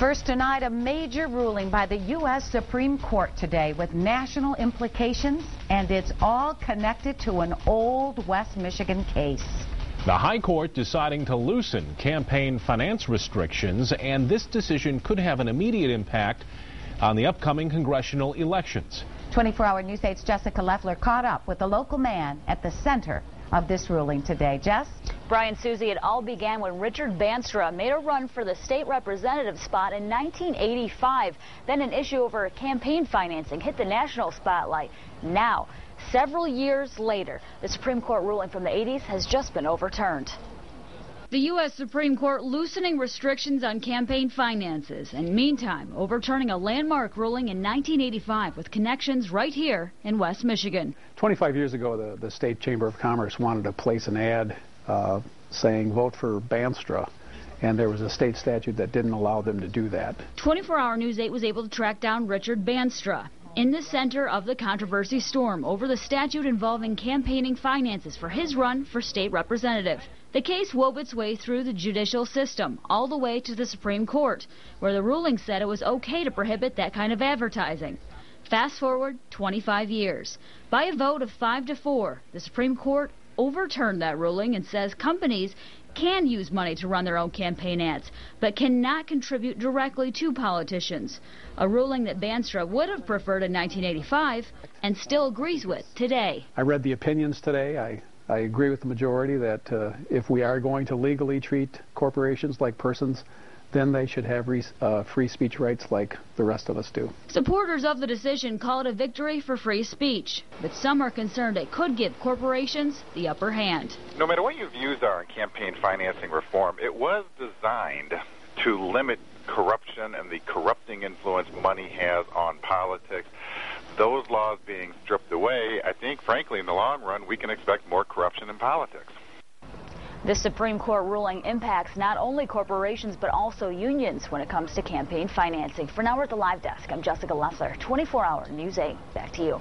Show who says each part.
Speaker 1: First tonight, a major ruling by the U.S. Supreme Court today with national implications, and it's all connected to an old West Michigan case.
Speaker 2: The High Court deciding to loosen campaign finance restrictions, and this decision could have an immediate impact on the upcoming congressional elections.
Speaker 1: 24-hour News 8's Jessica Leffler caught up with the local man at the center of this ruling today. Jess?
Speaker 3: Brian Susie, it all began when Richard Bandstra made a run for the state representative spot in 1985. Then an issue over campaign financing hit the national spotlight. Now, several years later, the Supreme Court ruling from the 80s has just been overturned.
Speaker 4: The U.S. Supreme Court loosening restrictions on campaign finances and meantime overturning a landmark ruling in 1985 with connections right here in West Michigan.
Speaker 5: 25 years ago, the, the State Chamber of Commerce wanted to place an ad uh, saying vote for Bandstra and there was a state statute that didn't allow them to do that.
Speaker 4: 24 Hour News 8 was able to track down Richard Bandstra in the center of the controversy storm over the statute involving campaigning finances for his run for state representative. The case wove its way through the judicial system, all the way to the Supreme Court, where the ruling said it was okay to prohibit that kind of advertising. Fast forward 25 years. By a vote of 5 to 4, the Supreme Court overturned that ruling and says companies can use money to run their own campaign ads, but cannot contribute directly to politicians. A ruling that Bandstra would have preferred in 1985 and still agrees with today.
Speaker 5: I read the opinions today. I I agree with the majority that uh, if we are going to legally treat corporations like persons, then they should have uh, free speech rights like the rest of us do.
Speaker 4: Supporters of the decision call it a victory for free speech, but some are concerned it could give corporations the upper hand.
Speaker 6: No matter what your views are on campaign financing reform, it was designed to limit corruption and the corrupting influence money has on politics those laws being stripped away, I think, frankly, in the long run, we can expect more corruption in politics.
Speaker 3: The Supreme Court ruling impacts not only corporations but also unions when it comes to campaign financing. For now, we're at the live desk. I'm Jessica Leffler, 24 Hour News 8. Back to you.